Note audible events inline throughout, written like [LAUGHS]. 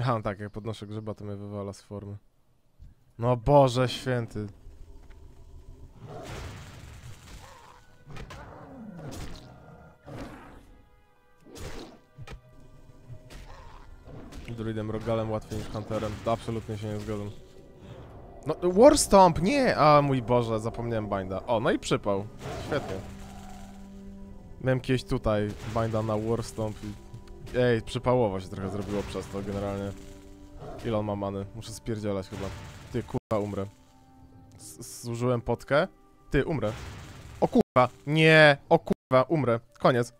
Aha, tak, jak podnoszę grzyba, to mnie wywala z formy. No Boże święty. Druidem Rogalem łatwiej niż Hunterem. Absolutnie się nie zgadzam. No, Warstomp, nie! A mój Boże, zapomniałem binda. O, no i przypał. Świetnie. Miałem kiedyś tutaj binda na Warstomp i... Ej, przypałowo się trochę zrobiło przez to generalnie. Ile on ma many? Muszę spierdzielać chyba. Ty, kurwa, umrę. Z zużyłem potkę? Ty, umrę. O kurwa, nie! O kurwa, umrę. Koniec.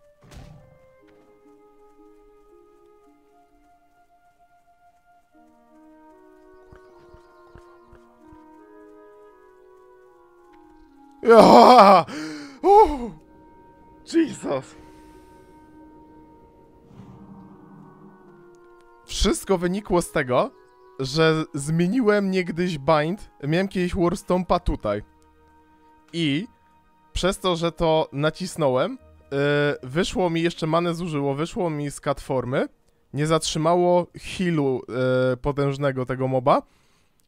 Ja! Uuu! Jesus! Wszystko wynikło z tego, że zmieniłem niegdyś bind, miałem kiedyś Warstompa tutaj. I przez to, że to nacisnąłem, yy, wyszło mi, jeszcze manę zużyło, wyszło mi z platformy, nie zatrzymało healu yy, potężnego tego moba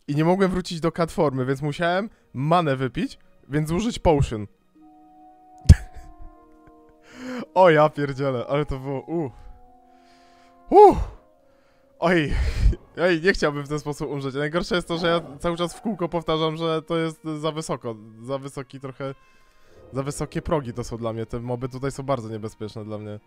i nie mogłem wrócić do platformy, więc musiałem manę wypić, więc użyć potion. [LAUGHS] o ja pierdzielę, ale to było uff. Uff. Oj, oj, nie chciałbym w ten sposób umrzeć. Najgorsze jest to, że ja cały czas w kółko powtarzam, że to jest za wysoko, za wysoki trochę, za wysokie progi to są dla mnie. Te moby tutaj są bardzo niebezpieczne dla mnie.